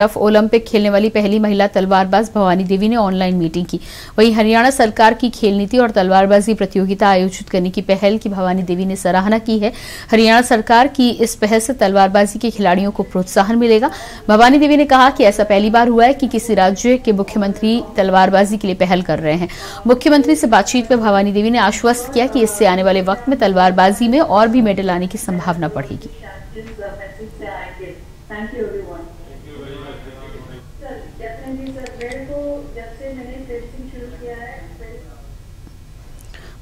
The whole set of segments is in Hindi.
तरफ़ ओलंपिक खेलने वाली पहली महिला तलवारबाज भवानी देवी ने ऑनलाइन मीटिंग की। वहीं हरियाणा सरकार की खेल नीति और तलवारबाजी प्रतियोगिता आयोजित करने की पहल की भवानी देवी ने सराहना की है। हरियाणा सरकार की इस पहल से तलवारबाजी के खिलाड़ियों को प्रोत्साहन मिलेगा। भवानी देवी ने कहा कि ऐसा पहली बार हुआ है कि किसी राज्य के मुख्यमंत्री तलवारबाजी के लिए पहल कर रहे हैं। मुख्यमंत्री से बातचीत में भवानी देवी ने आश्वस्त किया कि इससे आने वाले वक्त में तलवारबाजी में और भी मेडल आने की संभावना बढ़ेगी। Thank you everyone sir minutes,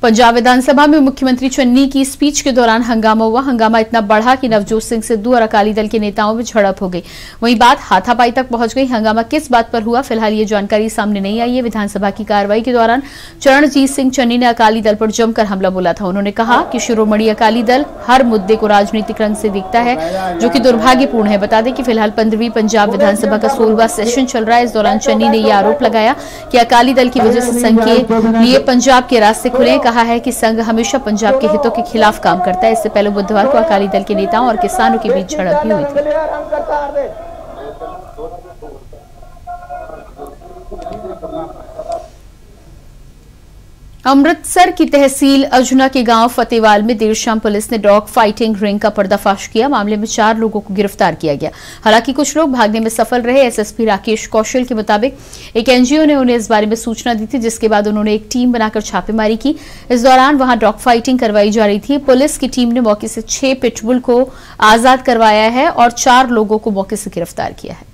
Punjab विधानसभा में मुख्यमंत्री चन्नी की स्पीच के दौरान हंगामा हुआ। हंगामा इतना बढ़ा कि नवजोत सिंह सिद्धू और अकाली दल के नेताओं में झड़प हो गई। वहीं बात हाथापाई तक पहुँच गई। हंगामा किस बात पर हुआ, फ़िलहाल ये जानकारी सामने नहीं आई है। विधानसभा की कार्रवाई के दौरान चरणजीत सिंह चन्नी ने अकाली दल पर जमकर हमला बोला था। उन्होंने कहा कि शिरोमणि अकाली दल हर मुद्दे को राजनीतिक रंग से देखता है, जो कि दुर्भाग्यपूर्ण है। बता दें कि फ़िलहाल पंद्रहवीं पंजाब विधानसभा का सोलहवां सेशन चल रहा है। इस दौरान चन्नी ने यह आरोप लगाया कि अकाली दल की वजह से संघ के लिए पंजाब के रास्ते खुले। कहा है कि संघ हमेशा पंजाब के हितों के खिलाफ काम करता है। इससे पहले बुधवार को अकाली दल के नेताओं और किसानों के बीच झड़प भी हुई थी। अमृतसर की तहसील अजुना के गाँव फतेवाल में देर शाम पुलिस ने डॉग फाइटिंग रिंग का पर्दाफाश किया। मामले में चार लोगों को गिरफ़्तार किया गया। हालाँकि कुछ लोग भागने में सफल रहे, एसएसपी राकेश कौशल के मुताबिक एक एनजीओ ने उन्हें इस बारे में सूचना दी थी, जिसके बाद उन्होंने एक टीम बनाकर छापेमारी की। इस दौरान वहाँ डॉग फाइटिंग करवाई जा रही थी। पुलिस की टीम ने मौके से छह पिटबुल को आज़ाद करवाया है और चार लोगों को मौके से गिरफ़्तार किया है।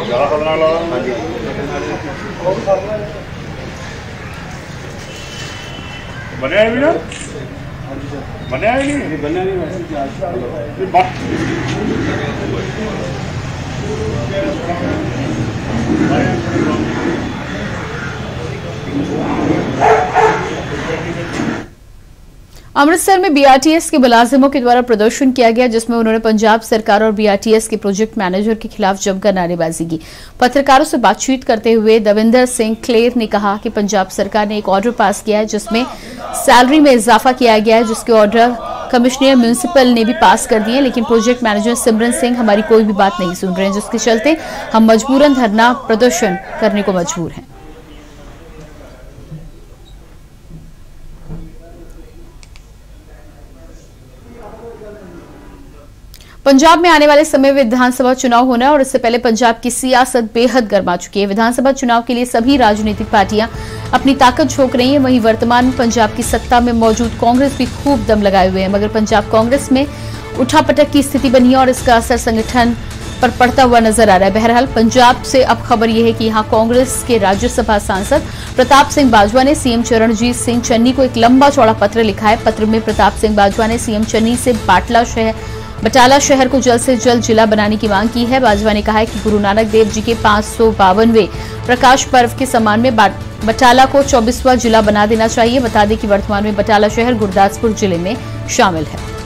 ਜ਼ਿਆਦਾ ਖਤਰਨਾਕ ਲੱਗਦਾ ਹਾਂਜੀ ਬਣਿਆ ਵੀ ਨਾ? ਬਣਿਆ ਹੀ ਨਹੀਂ? ਬਣਿਆ ਨਹੀਂ ਵੈਸੇ ਚਾਰ ਬਸ ਬਾਈ अमृतसर में बीआरटीएस के मुलाजिमों के द्वारा प्रदर्शन किया गया, जिसमें उन्होंने पंजाब सरकार और बीआरटीएस के प्रोजेक्ट मैनेजर के खिलाफ जमकर नारेबाजी की। पत्रकारों से बातचीत करते हुए दविंदर सिंह क्लेर ने कहा कि पंजाब सरकार ने एक ऑर्डर पास किया है, जिसमें सैलरी में इजाफा किया गया है, जिसके ऑर्डर कमिश्नर म्यूनिसिपल ने भी पास कर दिए लेकिन प्रोजेक्ट मैनेजर सिमरन सिंह हमारी कोई भी बात नहीं सुन रहे हैं, जिसके चलते हम मजबूरन धरना प्रदर्शन करने को मजबूर हैं। पंजाब में आने वाले समय में विधानसभा चुनाव होना है और इससे पहले पंजाब की सियासत बेहद गर्मा चुकी है। विधानसभा चुनाव के लिए सभी राजनीतिक पार्टियाँ अपनी ताकत झोंक रही हैं। वहीं वर्तमान पंजाब की सत्ता में मौजूद कांग्रेस भी खूब दम लगाए हुए हैं। मगर पंजाब कांग्रेस में उठापटक की स्थिति बनी है और इसका असर संगठन पर पड़ता हुआ नज़र आ रहा है। बहरहाल, पंजाब से अब खबर यह है कि यहाँ कांग्रेस के राज्यसभा सांसद प्रताप सिंह बाजवा ने सीएम चरणजीत सिंह चन्नी को एक लंबा चौड़ा पत्र लिखा है। पत्र में प्रताप सिंह बाजवा ने सीएम चन्नी से बाटला शहर बटाला शहर को जल्द से जल्द जिला बनाने की मांग की है। बाजवा ने कहा है कि गुरु नानक देव जी के पाँच प्रकाश पर्व के सम्मान में बटाला को चौबीसवा जिला बना देना चाहिए। बता दें कि वर्तमान में बटाला शहर गुरदासपुर ज़िले में शामिल है।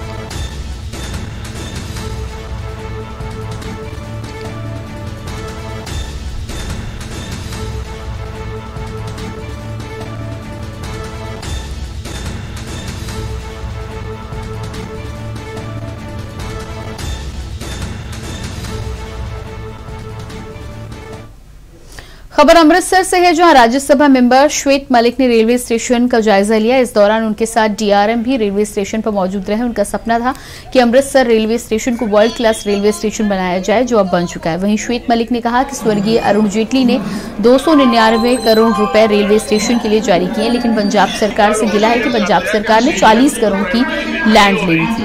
खबर अमृतसर से है, जहाँ राज्यसभा मेंबर श्वेत मलिक ने रेलवे स्टेशन का जायजा लिया। इस दौरान उनके साथ डीआरएम भी रेलवे स्टेशन पर मौजूद रहे। उनका सपना था कि अमृतसर रेलवे स्टेशन को वर्ल्ड क्लास रेलवे स्टेशन बनाया जाए, जो अब बन चुका है। वहीं श्वेत मलिक ने कहा कि स्वर्गीय अरुण जेटली ने दो सौ निन्यानवे करोड़ रुपए रेलवे स्टेशन के लिए जारी किए, लेकिन पंजाब सरकार से गिला है कि पंजाब सरकार ने चालीस करोड़ की लैंड ली थी।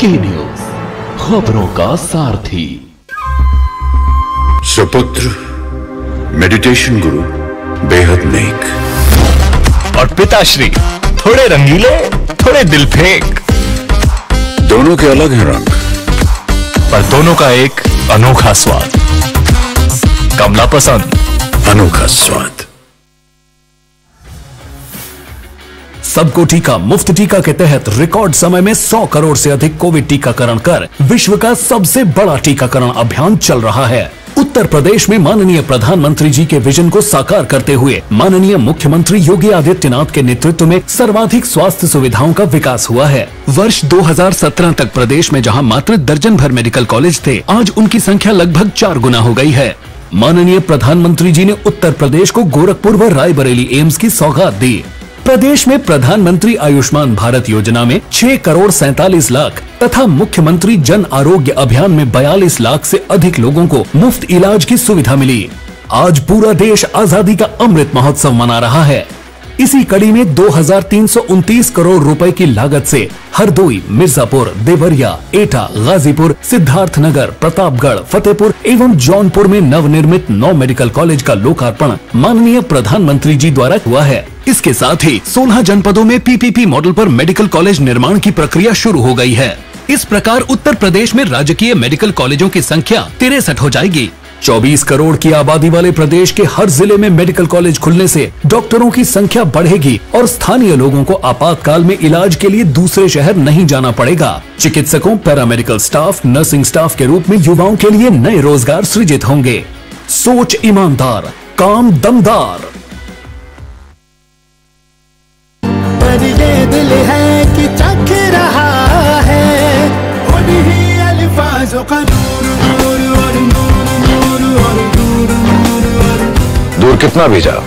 के न्यूज़ खबरों का सारथी। सुपुत्र मेडिटेशन गुरु बेहद नेक। और पिताश्री थोड़े रंगीले थोड़े दिल फेंक दोनों के अलग हैं रंग। पर दोनों का एक अनोखा स्वाद। कमला पसंद अनोखा स्वाद। सबको टीका, मुफ़्त टीका के तहत रिकॉर्ड समय में 100 करोड़ से अधिक कोविड टीकाकरण कर विश्व का सबसे बड़ा टीकाकरण अभियान चल रहा है। उत्तर प्रदेश में माननीय प्रधानमंत्री जी के विजन को साकार करते हुए माननीय मुख्यमंत्री योगी आदित्यनाथ के नेतृत्व में सर्वाधिक स्वास्थ्य सुविधाओं का विकास हुआ है। वर्ष 2017 तक प्रदेश में जहाँ मात्र दर्जन भर मेडिकल कॉलेज थे, आज उनकी संख्या लगभग चार गुना हो गई है। माननीय प्रधानमंत्री जी ने उत्तर प्रदेश को गोरखपुर व रायबरेली एम्स की सौगात दी। प्रदेश में प्रधानमंत्री आयुष्मान भारत योजना में 6 करोड़ सैतालीस लाख तथा मुख्यमंत्री जन आरोग्य अभियान में 42 लाख से अधिक लोगों को मुफ़्त इलाज की सुविधा मिली। आज पूरा देश आज़ादी का अमृत महोत्सव मना रहा है। इसी कड़ी में 2,329 करोड़ रुपए की लागत से हरदोई मिर्जापुर देवरिया एटा गाजीपुर सिद्धार्थनगर प्रतापगढ़ फतेहपुर एवं जौनपुर में नवनिर्मित नौ मेडिकल कॉलेज का लोकार्पण माननीय प्रधानमंत्री जी द्वारा हुआ है। इसके साथ ही 16 जनपदों में पीपीपी मॉडल पर मेडिकल कॉलेज निर्माण की प्रक्रिया शुरू हो गई है। इस प्रकार उत्तर प्रदेश में राजकीय मेडिकल कॉलेजों की संख्या तिरसठ हो जाएगी। 24 करोड़ की आबादी वाले प्रदेश के हर ज़िले में मेडिकल कॉलेज खुलने से डॉक्टरों की संख्या बढ़ेगी और स्थानीय लोगों को आपातकाल में इलाज के लिए दूसरे शहर नहीं जाना पड़ेगा। चिकित्सकों पैरामेडिकल स्टाफ नर्सिंग स्टाफ के रूप में युवाओं के लिए नए रोज़गार सृजित होंगे। सोच ईमानदार, काम दमदार। है कि चख रहा है। अल्फाजों का कितना भी जाओ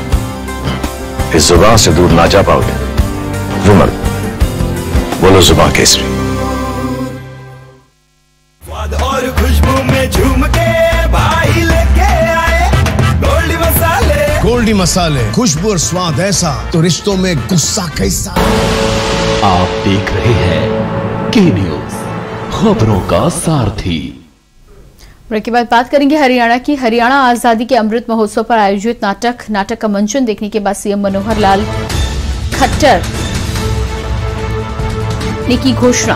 इस ज़ुबान से दूर ना जा पाओगे। विमल बोलो ज़ुबान केसरी और खुशबू में झूम के भाई लेके आए। गोल्ड मसाले। गोल्डी मसाले खुशबू और स्वाद ऐसा तो रिश्तों में गुस्सा कैसा? आप देख रहे हैं के न्यूज़ खबरों का सारथी। ब्रेक के बाद बात करेंगे हरियाणा की। हरियाणा आज़ादी के अमृत महोत्सव पर आयोजित नाटक नाटक का मंचन देखने के बाद सीएम मनोहर लाल खट्टर ने की घोषणा।